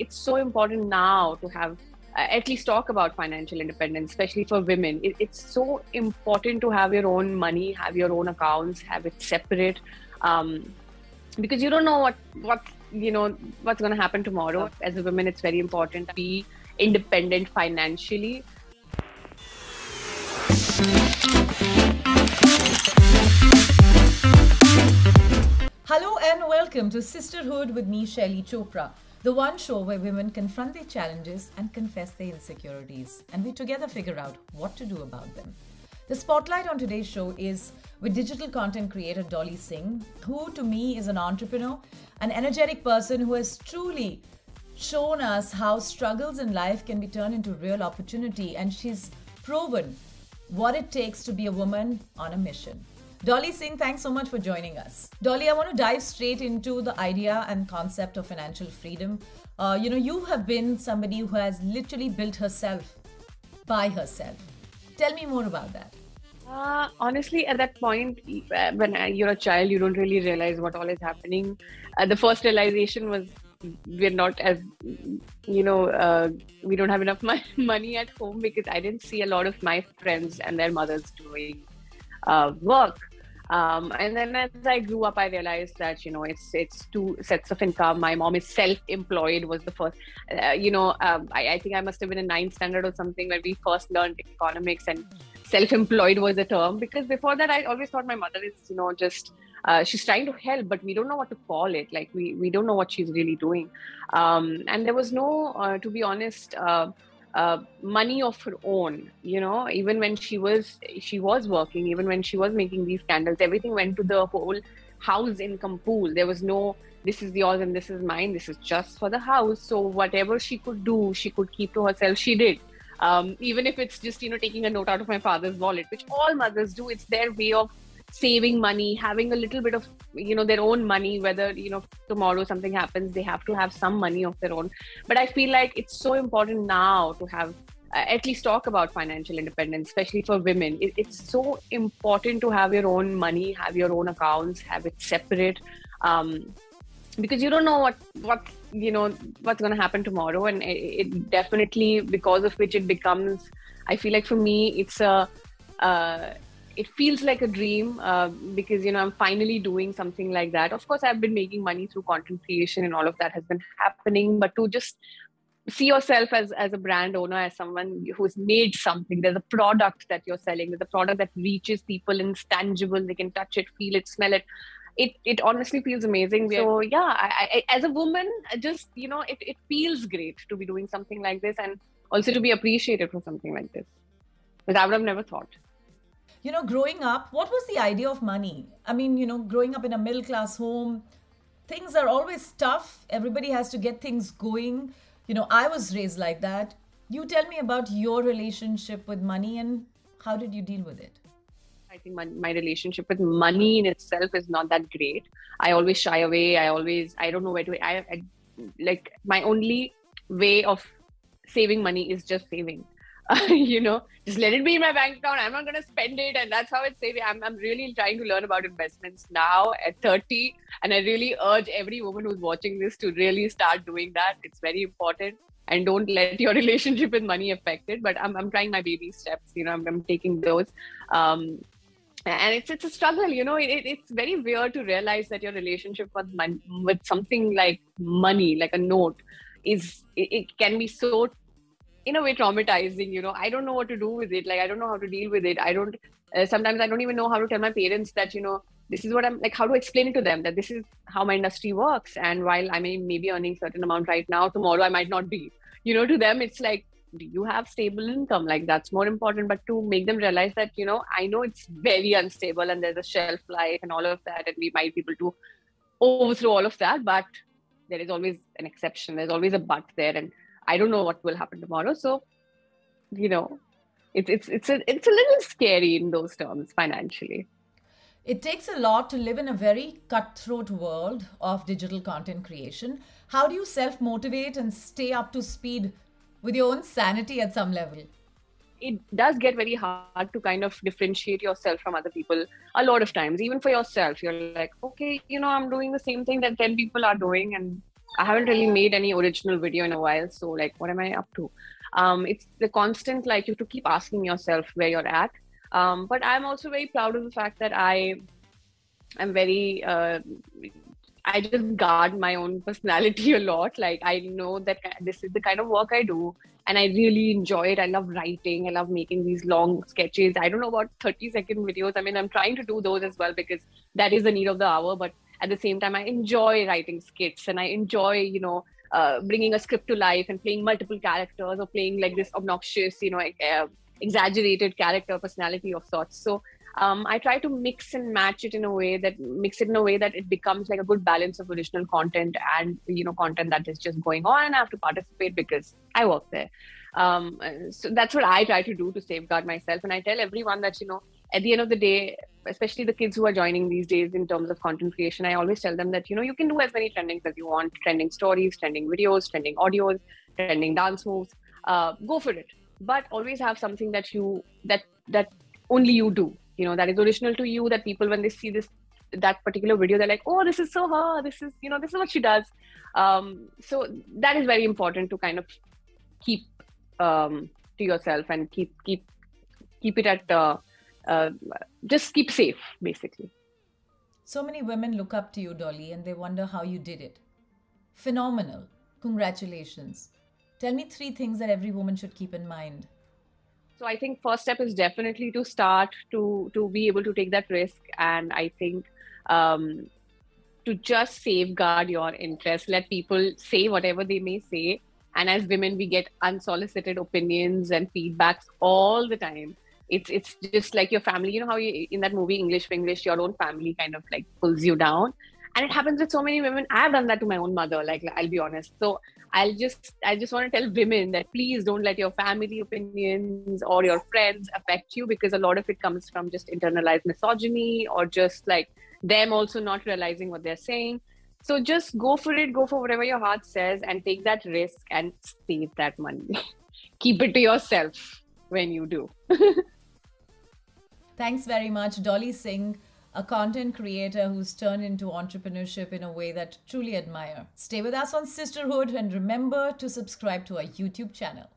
it's so important now to have uh, at least talk about financial independence, especially for women. It, it's so important to have your own money, have your own accounts, have it separate, um, because you don't know what what you know what's going to happen tomorrow. As a woman, it's very important to be independent financially. Hello and welcome to Sisterhood with me, Shaili Chopra the one show where women confront their challenges and confess their insecurities, and we together figure out what to do about them. The spotlight on today's show is with digital content creator Dolly Singh, who to me is an entrepreneur, an energetic person who has truly shown us how struggles in life can be turned into real opportunity, and she's proven what it takes to be a woman on a mission. Dolly Singh, thanks so much for joining us. Dolly, I want to dive straight into the idea and concept of financial freedom. Uh, you know, you have been somebody who has literally built herself by herself. Tell me more about that. Uh, honestly, at that point, uh, when you're a child, you don't really realize what all is happening. Uh, the first realization was we're not as, you know, uh, we don't have enough money at home because I didn't see a lot of my friends and their mothers doing uh, work. Um, and then as I grew up, I realized that you know it's it's two sets of income. My mom is self-employed. Was the first, uh, you know, um, I, I, think I must have been in ninth standard or something when we first learned economics and self-employed was a term. Because before that, I always thought my mother is you know just uh, she's trying to help, but we don't know what to call it. Like we we don't know what she's really doing. Um, and there was no, uh, to be honest uh, money of her own you know even when she was she was working even when she was making these candles everything went to the whole house income pool there was no this is yours and this is mine this is just for the house. So whatever she could do she could keep to herself she did. Um, even if it's just you know taking a note out of my father's wallet which all mothers do it's their way of saving money having a little bit of you know their own money whether you know tomorrow something happens they have to have some money of their own. But i feel like it's so important now to have uh, at least talk about financial independence especially for women. It, it's so important to have your own money have your own accounts have it separate um, because you don't know what what you know what's going to happen tomorrow. And it, it, definitely because of which it becomes i feel like for me it's a uh, it feels like a dream uh, because you know i'm finally doing something like that. Of course i've been making money through content creation and all of that has been happening but to just see yourself as as a brand owner as someone who's made something there's a product that you're selling there's a product that reaches people and it's tangible they can touch it feel it smell it. It it honestly feels amazing. So yeah. I, I, as a woman just you know it, it feels great to be doing something like this and also to be appreciated for something like this. Because i would have never thought you know, growing up, what was the idea of money? I mean, you know, growing up in a middle class home, things are always tough. Everybody has to get things going. You know, I was raised like that. You tell me about your relationship with money and how did you deal with it? I think my, my relationship with money in itself is not that great. I always shy away. I always, I don't know where to, I, I like my only way of saving money is just saving. you know, just let it be in my bank account. I'm not going to spend it. And that's how it's saving. I'm, I'm really trying to learn about investments now at 30. And I really urge every woman who's watching this to really start doing that. It's very important. And don't let your relationship with money affect it. But I'm, I'm trying my baby steps. You know, I'm, I'm taking those. Um, and it's it's a struggle you know it, it's very weird to realize that your relationship with money, with something like money like a note is it, it can be so in a way traumatizing you know. I don't know what to do with it. Like i don't know how to deal with it. I don't uh, sometimes i don't even know how to tell my parents that you know this is what i'm like how to explain it to them that this is how my industry works. And while i may maybe earning certain amount right now tomorrow i might not be. You know to them it's like do you have stable income? Like that's more important. But to make them realize that you know i know it's very unstable and there's a shelf life and all of that and we might be able to overthrow all of that but there is always an exception. There's always a but there. And I don't know what will happen tomorrow. So, you know, it's it's it's a it's a little scary in those terms financially. It takes a lot to live in a very cutthroat world of digital content creation. How do you self motivate and stay up to speed with your own sanity at some level? It does get very hard to kind of differentiate yourself from other people a lot of times, even for yourself. You're like, okay, you know, I'm doing the same thing that 10 people are doing, and I haven't really made any original video in a while. So like, what am I up to? Um, it's the constant like you have to keep asking yourself where you're at. Um, but I'm also very proud of the fact that I am very uh, I just guard my own personality a lot. Like I know that this is the kind of work I do, and I really enjoy it. I love writing. I love making these long sketches. I don't know about thirty second videos. I mean, I'm trying to do those as well because that is the need of the hour. But at the same time, I enjoy writing skits, and I enjoy, you know, uh, bringing a script to life and playing multiple characters or playing like this obnoxious, you know, uh, exaggerated character personality of sorts. So um, I try to mix and match it in a way that mix it in a way that it becomes like a good balance of original content and you know content that is just going on and I have to participate because I work there. Um, so that's what I try to do to safeguard myself. And I tell everyone that you know at the end of the day, especially the kids who are joining these days in terms of content creation, I always tell them that you know you can do as many trendings as you want, trending stories, trending videos, trending audios, trending dance moves. Uh, go for it, but always have something that you that that only you do you know that is original to you that people when they see this that particular video they're like oh this is so her this is you know this is what she does um, so that is very important to kind of keep um, to yourself and keep keep keep it at uh, uh, just keep safe basically. So many women look up to you dolly and they wonder how you did it. Phenomenal. Congratulations. Tell me three things that every woman should keep in mind. So i think first step is definitely to start to to be able to take that risk and i think um, to just safeguard your interests let people say whatever they may say. And as women we get unsolicited opinions and feedbacks all the time it's it's just like your family you know how you in that movie English Vinglish your own family kind of like pulls you down? And it happens with so many women. I've done that to my own mother like i'll be honest. So i'll just i just want to tell women that please don't let your family opinions or your friends affect you because a lot of it comes from just internalized misogyny or just like them also not realizing what they're saying. So just go for it go for whatever your heart says and take that risk and save that money. Keep it to yourself when you do thanks very much dolly singh a content creator who's turned into entrepreneurship in a way that truly admire. Stay with us on Sisterhood and remember to subscribe to our YouTube channel.